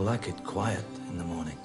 I like it quiet in the morning.